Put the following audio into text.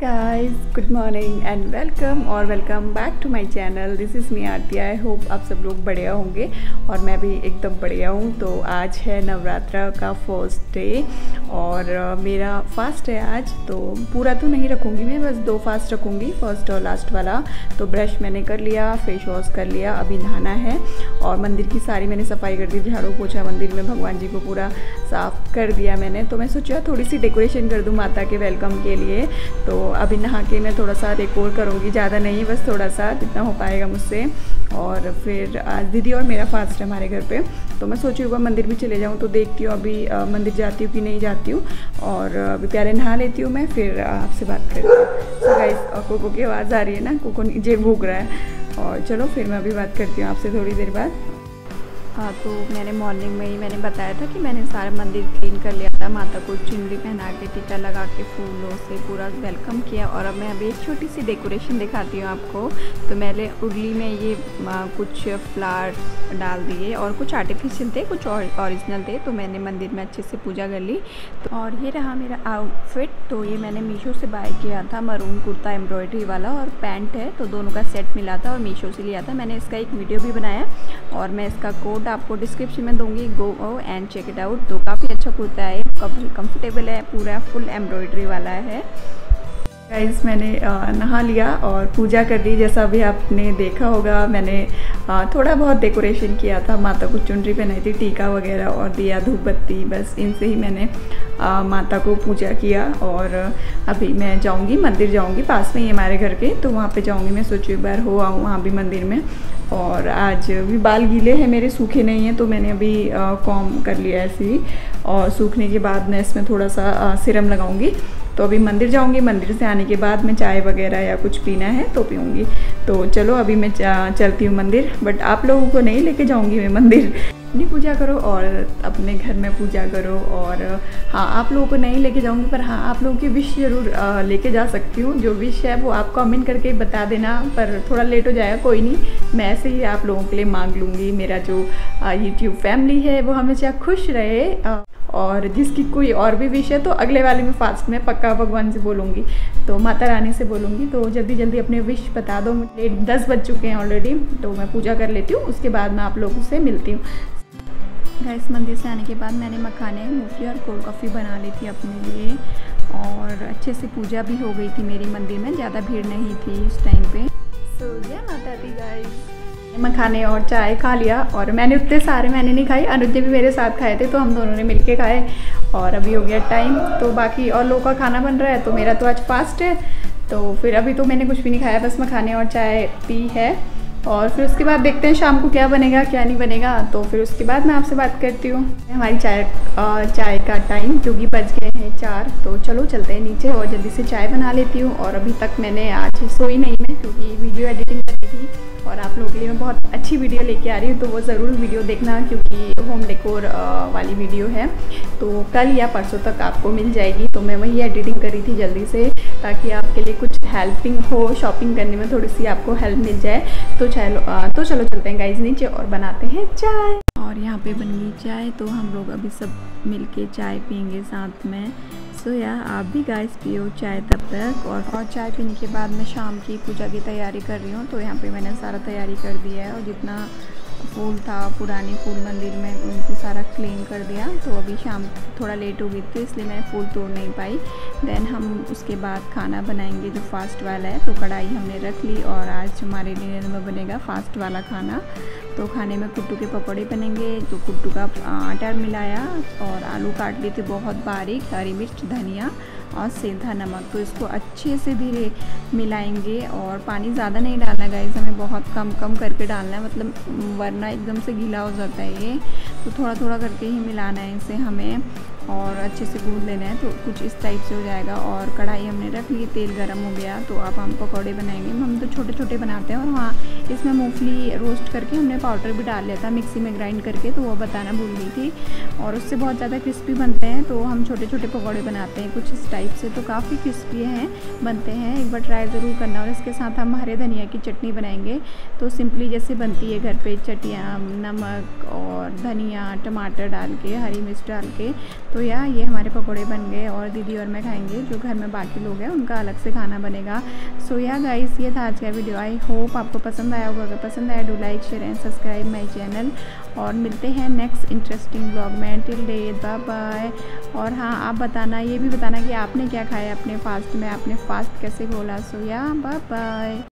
guys good morning and welcome और welcome back to my channel this is me Aarti I hope आप सब लोग बढ़िया होंगे और मैं भी एकदम बढ़िया हूँ। तो आज है नवरात्रा का फ़र्स्ट डे और uh, मेरा फास्ट है आज। तो पूरा तो नहीं रखूँगी मैं बस दो फास्ट रखूँगी फ़र्स्ट और लास्ट वाला। तो ब्रश मैंने कर लिया फेस वॉश कर लिया अभी नहाना है। और मंदिर की सारी मैंने सफ़ाई कर दी झाड़ू पोछा मंदिर में भगवान जी को पूरा साफ़ कर दिया मैंने। तो मैं सोचा थोड़ी सी डेकोरेशन कर दूँ माता के वेलकम के लिए। तो अभी नहा के मैं थोड़ा सा डेकोर करूँगी। ज़्यादा नहीं, बस थोड़ा सा जितना हो पाएगा मुझसे। और फिर आज दीदी और मेरा फास्ट है हमारे घर पे। तो मैं सोची हुआ मंदिर भी चले जाऊँ तो देखती हूँ अभी मंदिर जाती हूँ कि नहीं जाती हूँ। और अभी प्यारे नहा लेती हूँ मैं, फिर आपसे बात करती हूँ। तो गाइस कोको की आवाज़ आ रही है ना? कोको नीचे भूख रहा है। और चलो, फिर मैं अभी बात करती हूँ आपसे थोड़ी देर बाद। हाँ तो मैंने मॉर्निंग में ही मैंने बताया था कि मैंने सारा मंदिर क्लीन कर लिया था, माता को चुनरी पहना के, टीका लगा के, फूलों से पूरा वेलकम किया। और अब मैं अभी एक छोटी सी डेकोरेशन दिखाती हूँ आपको। तो मैंने उर्ली में ये कुछ फ्लावर डाल दिए और कुछ आर्टिफिशियल थे, कुछ ओरिजिनल थे तो मैंने मंदिर में अच्छे से पूजा कर ली। तो और ये रहा मेरा आउटफिट तो ये मैंने मीशो से बाय किया था मरून कुर्ता एम्ब्रॉयडरी वाला और पैंट है तो दोनों का सेट मिला था और मीशो से लिया था। मैंने इसका एक वीडियो भी बनाया और मैं इसका कोड आपको डिस्क्रिप्शन में दूँगी go and check it out तो काफ़ी अच्छा कुर्ता है काफ़ी कंफर्टेबल है, पूरा फुल एम्ब्रॉयडरी वाला है। गाइस मैंने नहा लिया और पूजा कर ली जैसा अभी आपने देखा होगा, मैंने थोड़ा बहुत डेकोरेशन किया था। माता को चुनरी पहनाई थी, टीका वगैरह और दिया धूप बत्ती, बस इनसे ही मैंने माता को पूजा किया। और अभी मैं जाऊँगी, मंदिर जाऊँगी पास में ही हमारे घर के तो वहाँ पे जाऊँगी मैं, सोचू बार हो आऊँ वहाँ भी मंदिर में। और आज भी बाल गीले हैं, मेरे सूखे नहीं हैं तो मैंने अभी कॉम कर लिया ऐसे ही। और सूखने के बाद मैं इसमें थोड़ा सा सिरम लगाऊँगी। तो अभी मंदिर जाऊँगी, मंदिर से आने के बाद मैं चाय वगैरह या कुछ पीना है तो पीऊँगी। तो चलो अभी मैं चलती हूँ मंदिर, बट आप लोगों को नहीं लेके जाऊँगी मैं मंदिर। अपनी पूजा करो और अपने घर में पूजा करो और हाँ आप लोगों को नहीं लेके जाऊँगी पर हाँ आप लोगों की विश ज़रूर लेके जा सकती हूँ। जो विश है वो आप कमेंट करके बता देना पर थोड़ा लेट हो जाएगा कोई नहीं। मैं ऐसे ही आप लोगों के लिए मांग लूँगी। मेरा जो यूट्यूब फैमिली है वो हमेशा खुश रहे आ, और जिसकी कोई और भी विश है तो अगले वाले में फास्ट में पक्का भगवान से बोलूँगी। तो माता रानी से बोलूँगी। तो जल्दी जल्दी अपने विश बता दो। मुझे दस बज चुके हैं ऑलरेडी तो मैं पूजा कर लेती हूँ। उसके बाद मैं आप लोगों से मिलती हूँ। गैस मंदिर से आने के बाद मैंने मखाने मूफली और कोल्ड कॉफ़ी बना ली थी अपने लिए। और अच्छे से पूजा भी हो गई थी मेरी मंदिर में ज़्यादा भीड़ नहीं थी उस टाइम पे। सो माता दी गाइस। मखाने और चाय खा लिया और मैंने उतने सारे मैंने नहीं खाए अनुज ने भी मेरे साथ खाए थे तो हम दोनों ने मिलके खाए। और अभी हो गया टाइम तो बाकी और लोगों का खाना बन रहा है तो मेरा तो आज फास्ट है। तो फिर अभी तो मैंने कुछ भी नहीं खाया बस मखाने और चाय पी है। और फिर उसके बाद देखते हैं शाम को क्या बनेगा, क्या नहीं बनेगा। तो फिर उसके बाद मैं आपसे बात करती हूँ। हमारी चाय चाय का टाइम क्योंकि बज गए हैं चार। तो चलो चलते हैं नीचे और जल्दी से चाय बना लेती हूँ। और अभी तक मैंने आज सोई नहीं मैं क्योंकि वीडियो एडिटिंग करनी थी। और आप लोगों के लिए मैं बहुत अच्छी वीडियो लेके आ रही हूँ तो वो ज़रूर वीडियो देखना, क्योंकि होम डेकोर वाली वीडियो है। तो कल या परसों तक आपको मिल जाएगी। तो मैं वही एडिटिंग करी थी जल्दी से। ताकि आपके लिए कुछ हेल्पिंग हो शॉपिंग करने में थोड़ी सी आपको हेल्प मिल जाए तो चलो तो चलो चलते हैं गाइज़ नीचे और बनाते हैं चाय। और यहाँ पे बन गई चाय तो हम लोग अभी सब मिलके चाय पियेंगे साथ में। सो या आप भी गाइस पियो चाय तब तक। और और चाय पीने के बाद मैं शाम की पूजा की तैयारी कर रही हूँ तो यहाँ पे मैंने सारा तैयारी कर दिया है। और जितना फूल था, पुराने फूल मंदिर में उनको सारा क्लीन कर दिया। तो अभी शाम थोड़ा लेट हो गई थी, इसलिए मैं फूल तोड़ नहीं पाई। देन हम उसके बाद खाना बनाएँगे जो फास्ट वाला है तो कढ़ाई हमने रख ली और आज हमारे डिनर में बनेगा फास्ट वाला खाना। तो खाने में कुट्टू के पकौड़े बनेंगे तो कुट्टू का आटा मिलाया और आलू काट लिए थे बहुत बारीक, हरी मिर्च, धनिया और सीधा नमक। तो इसको अच्छे से धीरे मिलाएँगे और पानी ज़्यादा नहीं डालना गाइस हमें बहुत कम कम करके डालना है मतलब वरना एकदम से गीला हो जाता है ये। तो थोड़ा थोड़ा करके ही मिलाना है इसे हमें। और अच्छे से गूंद लेना है तो कुछ इस टाइप से हो जाएगा। और कढ़ाई हमने रख ली, तेल गर्म हो गया तो अब हम पकौड़े बनाएँगे। हम तो छोटे छोटे बनाते हैं और हाँ इसमें मूंगफली रोस्ट करके हमने पाउडर भी डाल लिया था मिक्सी में ग्राइंड करके तो वो बताना भूल गई थी। और उससे बहुत ज़्यादा क्रिस्पी बनते हैं तो हम छोटे छोटे पकौड़े बनाते हैं कुछ इस टाइप से तो काफ़ी क्रिस्पी हैं, बनते हैं। एक बार ट्राई ज़रूर करना और इसके साथ हम हरे धनिया की चटनी बनाएँगे। तो सिंपली जैसे बनती है घर पर चटिया, नमक और धनिया, टमाटर डाल के, हरी मिर्च डाल के तो तो या, ये हमारे पकौड़े बन गए और दीदी और मैं खाएँगे, जो घर में बाकी लोग हैं, उनका अलग से खाना बनेगा। सो या गाइस ये था आज का वीडियो आई होप आपको पसंद आया होगा। अगर पसंद आया do like share and subscribe my channel और मिलते हैं नेक्स्ट इंटरेस्टिंग ब्लॉग में. टिल डे बाय और हाँ आप बताना, ये भी बताना कि आपने क्या खाया अपने फास्ट में, आपने फास्ट कैसे खोला सो या बाय